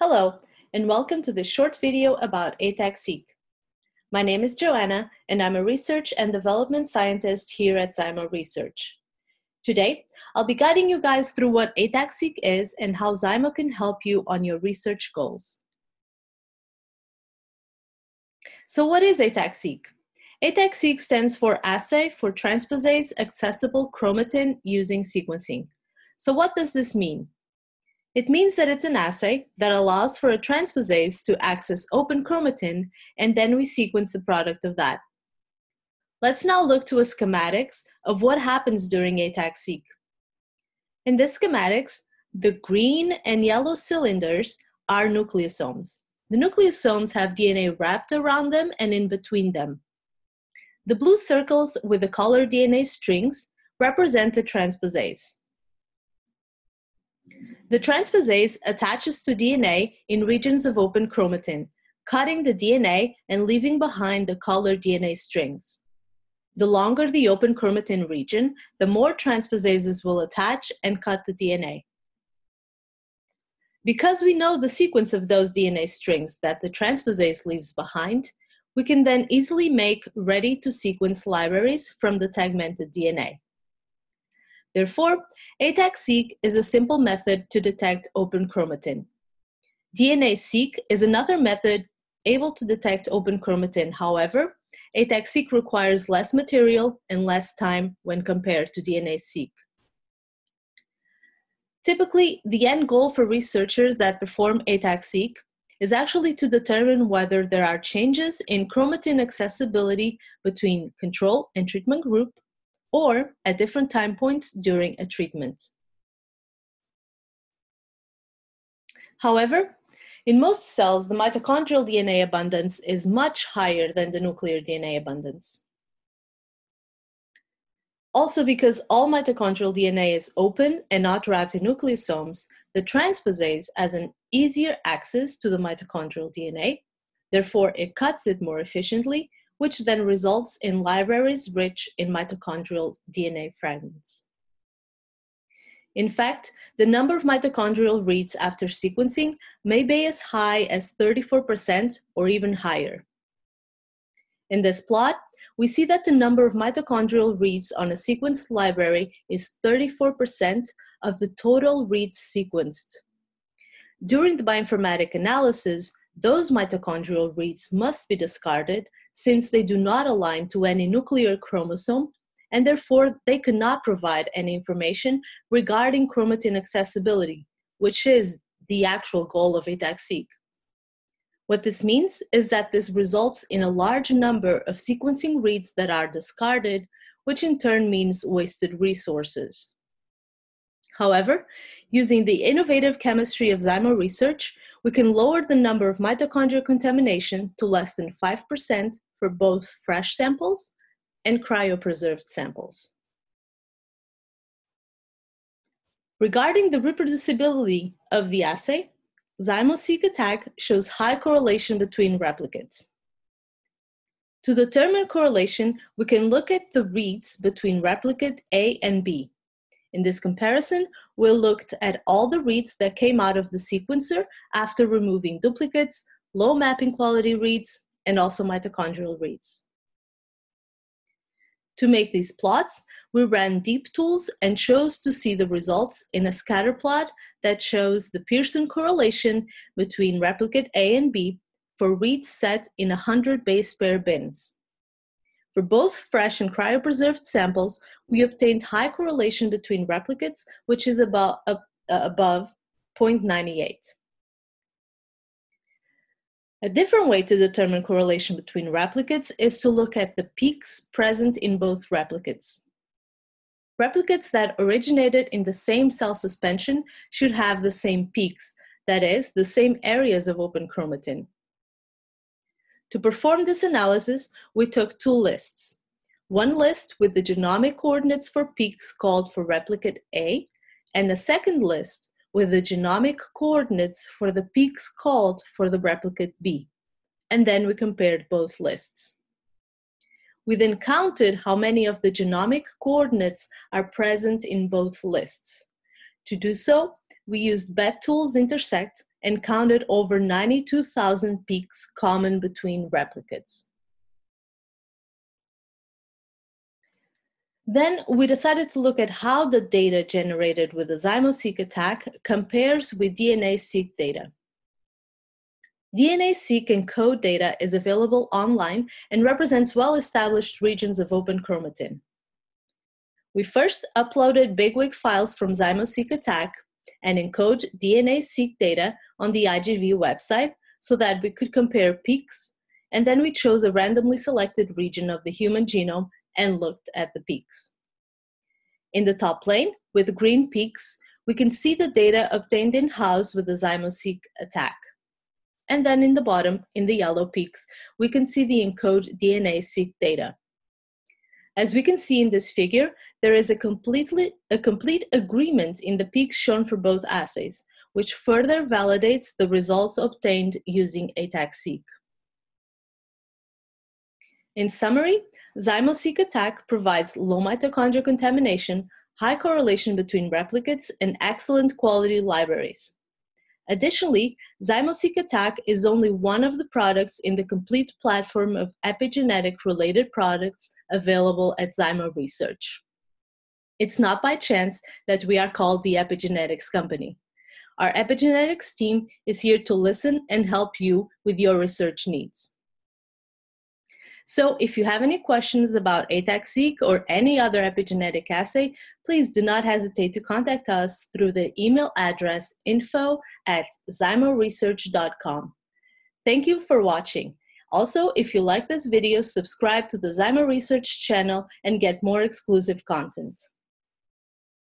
Hello, and welcome to this short video about ATAC-seq. My name is Joanna, and I'm a research and development scientist here at Zymo Research. Today, I'll be guiding you guys through what ATAC-seq is and how Zymo can help you on your research goals. So what is ATAC-seq? ATAC-seq stands for Assay for Transposase Accessible Chromatin Using Sequencing. So what does this mean? It means that it's an assay that allows for a transposase to access open chromatin, and then we sequence the product of that. Let's now look to a schematics of what happens during ATAC-seq. In this schematics, the green and yellow cylinders are nucleosomes. The nucleosomes have DNA wrapped around them and in between them. The blue circles with the colored DNA strings represent the transposase. The transposase attaches to DNA in regions of open chromatin, cutting the DNA and leaving behind the colored DNA strings. The longer the open chromatin region, the more transposases will attach and cut the DNA. Because we know the sequence of those DNA strings that the transposase leaves behind, we can then easily make ready to sequence libraries from the segmented DNA. Therefore, ATAC-seq is a simple method to detect open chromatin. DNase-seq is another method able to detect open chromatin. However, ATAC-seq requires less material and less time when compared to DNase-seq. Typically, the end goal for researchers that perform ATAC-seq is actually to determine whether there are changes in chromatin accessibility between control and treatment group or at different time points during a treatment. However, in most cells, the mitochondrial DNA abundance is much higher than the nuclear DNA abundance. Also, because all mitochondrial DNA is open and not wrapped in nucleosomes, the transposase has an easier access to the mitochondrial DNA. Therefore, it cuts it more efficiently, which then results in libraries rich in mitochondrial DNA fragments. In fact, the number of mitochondrial reads after sequencing may be as high as 34% or even higher. In this plot, we see that the number of mitochondrial reads on a sequenced library is 34% of the total reads sequenced. During the bioinformatic analysis, those mitochondrial reads must be discarded since they do not align to any nuclear chromosome and therefore they cannot provide any information regarding chromatin accessibility, which is the actual goal of ATAC-seq. What this means is that this results in a large number of sequencing reads that are discarded, which in turn means wasted resources. However, using the innovative chemistry of Zymo research, we can lower the number of mitochondrial contamination to less than 5% for both fresh samples and cryopreserved samples. Regarding the reproducibility of the assay, Zymo-seq ATAC shows high correlation between replicates. To determine correlation, we can look at the reads between replicate A and B. In this comparison, we looked at all the reads that came out of the sequencer after removing duplicates, low mapping quality reads, and also mitochondrial reads. To make these plots, we ran deepTools and chose to see the results in a scatter plot that shows the Pearson correlation between replicate A and B for reads set in 100 base pair bins. For both fresh and cryopreserved samples, we obtained high correlation between replicates, which is about, uh, above 0.98. A different way to determine correlation between replicates is to look at the peaks present in both replicates. Replicates that originated in the same cell suspension should have the same peaks, that is, the same areas of open chromatin. To perform this analysis, we took two lists. One list with the genomic coordinates for peaks called for replicate A, and a second list with the genomic coordinates for the peaks called for the replicate B. And then we compared both lists. We then counted how many of the genomic coordinates are present in both lists. To do so, we used BEDTools Intersect and counted over 92,000 peaks common between replicates. Then we decided to look at how the data generated with the Zymo-Seq ATAC compares with DNase-seq data. DNase-seq and code data is available online and represents well-established regions of open chromatin. We first uploaded bigwig files from Zymo-Seq ATAC and encode DNase-seq data on the IGV website so that we could compare peaks, and then we chose a randomly selected region of the human genome and looked at the peaks. In the top plane, with green peaks, we can see the data obtained in-house with the Zymo-Seq ATAC. And then in the bottom, in the yellow peaks, we can see the ENCODE DNase-seq data. As we can see in this figure, there is a, completely, a complete agreement in the peaks shown for both assays, which further validates the results obtained using ATAC-seq. In summary, Zymo-Seq ATAC provides low mitochondrial contamination, high correlation between replicates, and excellent quality libraries. Additionally, Zymo-Seq ATAC is only one of the products in the complete platform of epigenetic-related products available at Zymo Research. It's not by chance that we are called the Epigenetics Company. Our epigenetics team is here to listen and help you with your research needs. So if you have any questions about ATAC-seq or any other epigenetic assay, please do not hesitate to contact us through the email address info at zymoresearch.com. Thank you for watching. Also, if you like this video, subscribe to the Zymo Research channel and get more exclusive content.